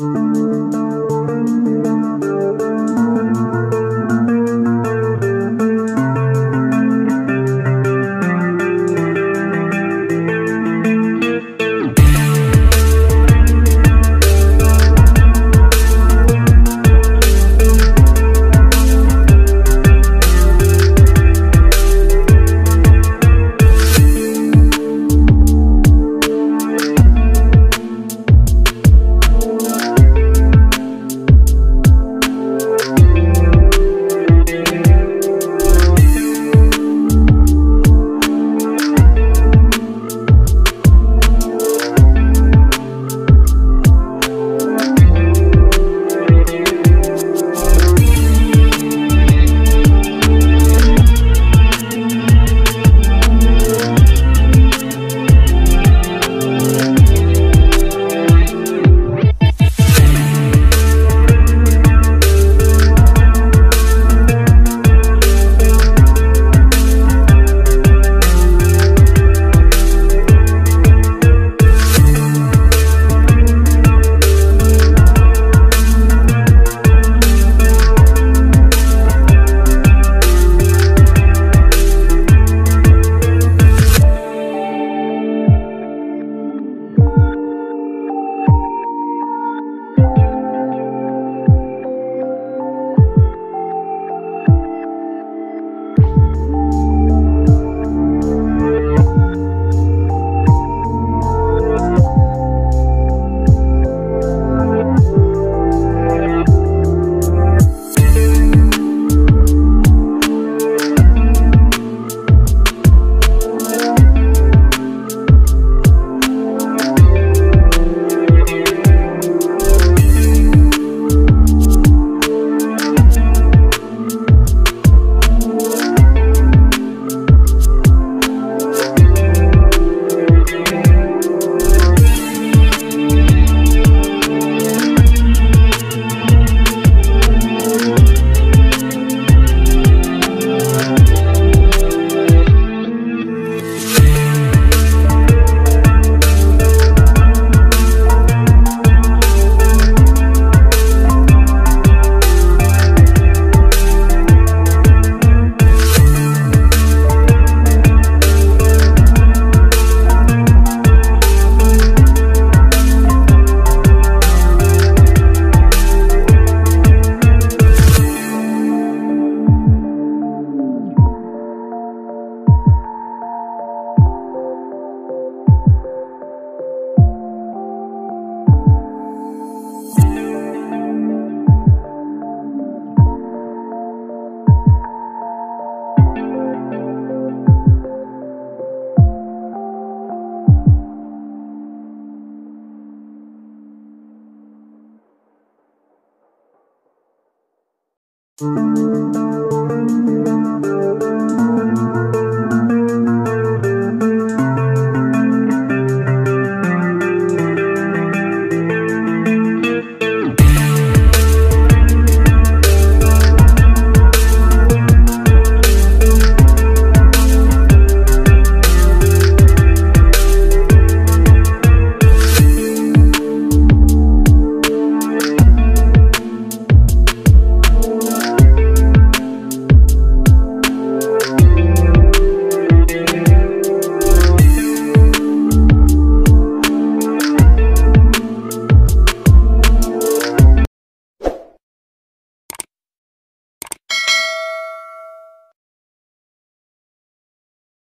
Música Mm-hmm.